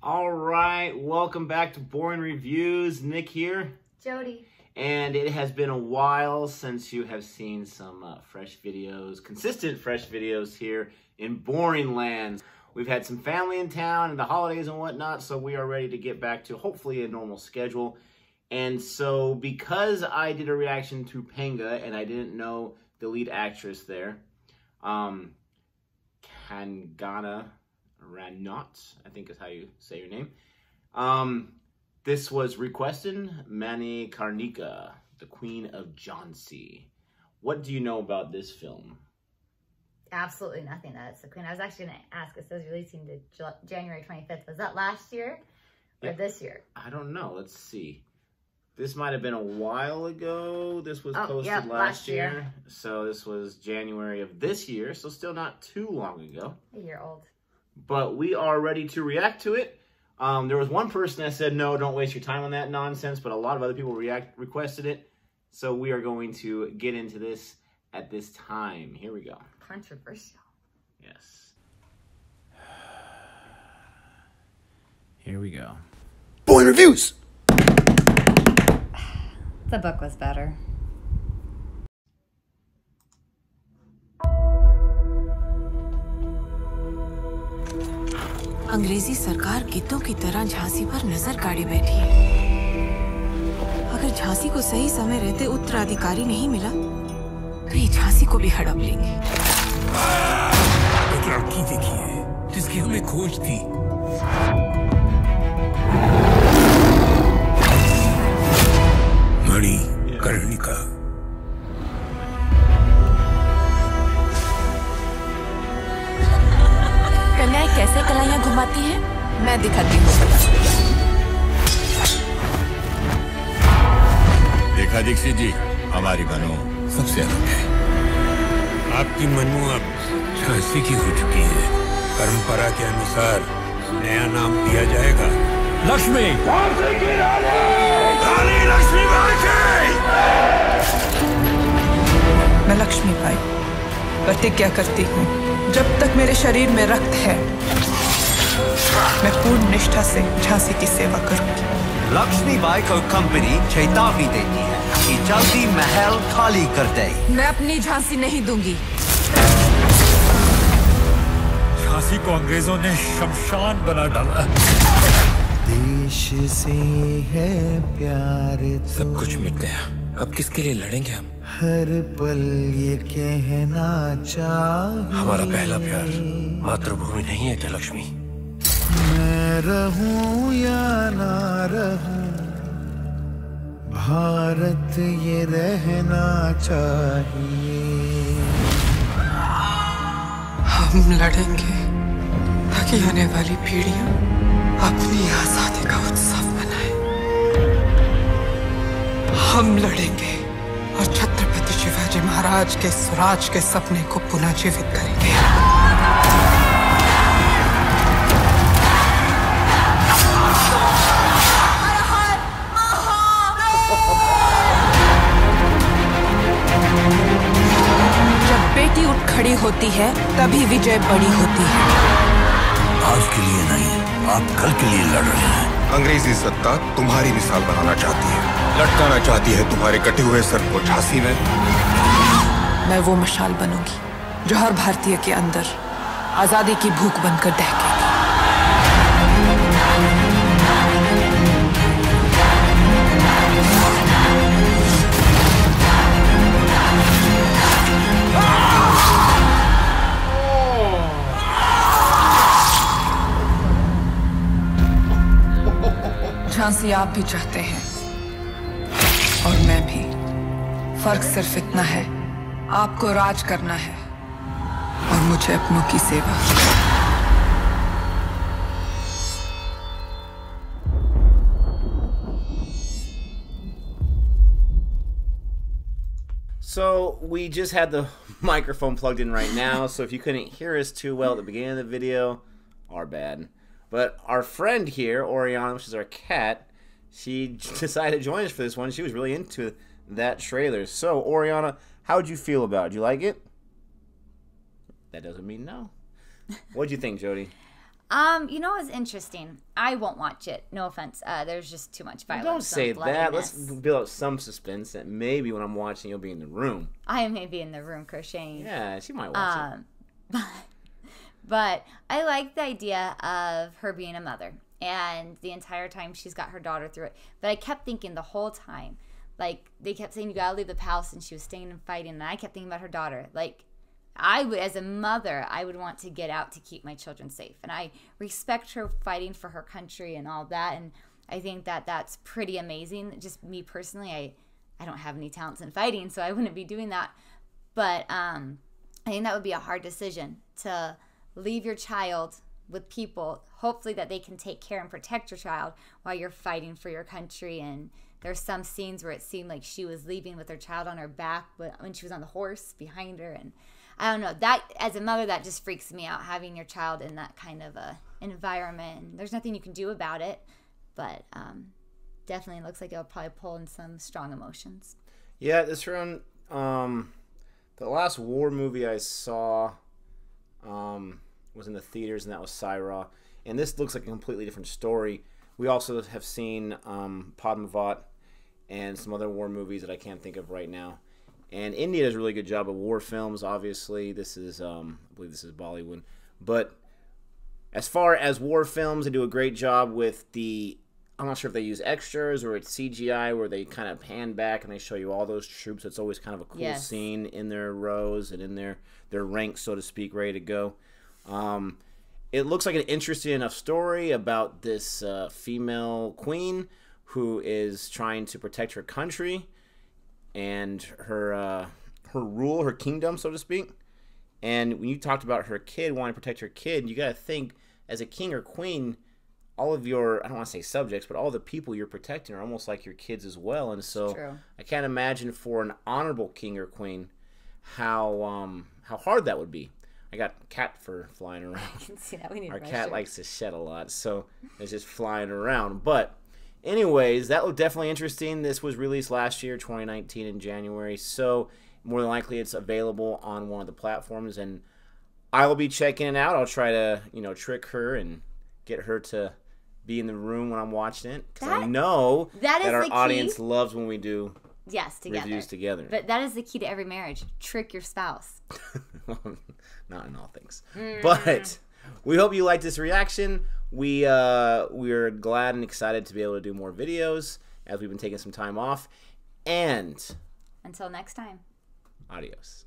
All right, welcome back to Boring Reviews. Nick here. Jody. And it has been a while since you have seen some uh, fresh videos, consistent fresh videos here in Boring Land. We've had some family in town and the holidays and whatnot, so we are ready to get back to hopefully a normal schedule. And so, because I did a reaction to Panga and I didn't know the lead actress there, um, Kangana Ranaut, I think is how you say your name. Um, this was requested Manikarnika, the Queen of Jhansi. What do you know about this film? Absolutely nothing. That's the Queen. I was actually going to ask. It says releasing to January 25th. Was that last year or yeah. this year? I don't know. Let's see. This might have been a while ago. This was oh, posted yeah, last, last year. year. So this was January of this year. So still not too long ago. A year old. But we are ready to react to it. Um, there was one person that said, no, don't waste your time on that nonsense. But a lot of other people react requested it. So we are going to get into this at this time. Here we go. Controversial. Yes. Here we go. Boy Reviews! The book was better. अंग्रेज़ी सरकार गीतों की तरह झांसी पर नज़र गाड़ी बैठी है। अगर झांसी को सही समय रहते उत्तराधिकारी नहीं मिला तो ये झांसी को भी हड़प लेंगे। एक लड़की देखी है, जिसकी हमें खोज थी। मणि कर्णिका कैसे कलाइयाँ घुमाती हैं? मैं दिखाती हूँ। देखा दीक्षित जी हमारी बनो सबसे अलग है। आपकी मनु अब झांसी की हो चुकी है। परंपरा के अनुसार नया नाम दिया जाएगा। लक्ष्मी! रानी! लक्ष्मी मैं लक्ष्मी बाई प्रतिज्ञा करती हूँ? जब तक मेरे शरीर में रक्त है मैं पूर्ण निष्ठा से झांसी की सेवा करूँगी। लक्ष्मी बाई को कंपनी चेतावनी देती है कि जल्दी महल खाली कर दे। मैं अपनी झांसी नहीं दूँगी। झांसी को अंग्रेज़ों ने शमशान बना डाला। देश से है प्यार सब कुछ मिट गया। अब किसके लिए लड़ेंगे हम? हर पल ये कहना चाहिए। हमारा पहला प्यार मातृभूमि नहीं है क्या लक्ष्मी। मैं रहूँ या ना रहूँ भारत ये रहना चाहिए। हम लड़ेंगे ताकि आने वाली पीढ़ियाँ अपनी आज़ादी का उत्सव मनाए। हम लड़ेंगे और महाराज के स्वराज के सपने को पुनः जीवित करेंगे। जब बेटी उठ खड़ी होती है तभी विजय बड़ी होती है। आज के लिए नहीं आप कल के लिए लड़ रहे हैं। अंग्रेज़ी सत्ता तुम्हारी मिसाल बनाना चाहती है। लटकाना चाहती है तुम्हारे कटे हुए सर को झांसी में। मैं वो मशाल बनूँगी, जो हर भारतीय के अंदर आज़ादी की भूख बनकर दहकेगी। झांसी आप भी चाहते हैं, और मैं भी। फ़र्क सिर्फ़ इतना है आपको राज करना है और मुझे अपनों की सेवा So we just had the microphone plugged in right now, so if you couldn't hear us too well at the beginning of the video, our bad. But our friend here, Oriana, which is our cat, she decided to join us for this one. She was really into that trailer. So, Oriana, how would you feel about it? Do you like it? That doesn't mean no. What'd you think, Jody? Um, you know what's interesting? I won't watch it. No offense. Uh, there's just too much violence. Don't say that. Let's build up some suspense that maybe when I'm watching, you'll be in the room. I may be in the room crocheting. Yeah, she might watch it. Um, but, but I like the idea of her being a mother, and the entire time she's got her daughter through it. But I kept thinking the whole time, like they kept saying you gotta leave the palace, and she was staying and fighting, and I kept thinking about her daughter. Like I would, as a mother, I would want to get out to keep my children safe, and I respect her fighting for her country and all that, and I think that that's pretty amazing. Just me personally, I I don't have any talents in fighting, so I wouldn't be doing that. But um, I think that would be a hard decision to leave your child with people, hopefully that they can take care and protect your child while you're fighting for your country. And there's some scenes where it seemed like she was leaving with her child on her back but when she was on the horse behind her. And I don't know that as a mother, that just freaks me out having your child in that kind of a environment. And there's nothing you can do about it, but um, definitely looks like it'll probably pull in some strong emotions. Yeah, this round, um, the last war movie I saw, um, was in the theaters, and that was Sye Raa. And this looks like a completely different story. We also have seen um, Padmavat and some other war movies that I can't think of right now. And India does a really good job of war films. Obviously, this is, um, I believe this is Bollywood, but as far as war films, they do a great job with the. I'm not sure if they use extras or it's CGI where they kind of pan back and they show you all those troops. It's always kind of a cool Yes. scene in their rows and in their their ranks, so to speak, ready to go. Um, it looks like an interesting enough story about this uh, female queen who is trying to protect her country and her uh, her rule, her kingdom, so to speak. And when you talked about her kid wanting to protect her kid, you got to think as a king or queen, all of your I don't want to say subjects, but all the people you're protecting are almost like your kids as well. And so I can't imagine for an honorable king or queen how um how hard that would be. I got cat fur flying around. See that we need Our cat likes to shed a lot, so it's just flying around. But, anyways, that looked definitely interesting. This was released last year, 2019, in January, so more than likely it's available on one of the platforms, and I will be checking it out. I'll try to, you know, trick her and get her to be in the room when I'm watching it because I That- know that is our audience loves when we do yes together. reviews together. But that is the key to every marriage: trick your spouse. not in all things. Mm. But we hope you liked this reaction. We uh, we're glad and excited to be able to do more videos as we've been taking some time off. And Until next time. adios.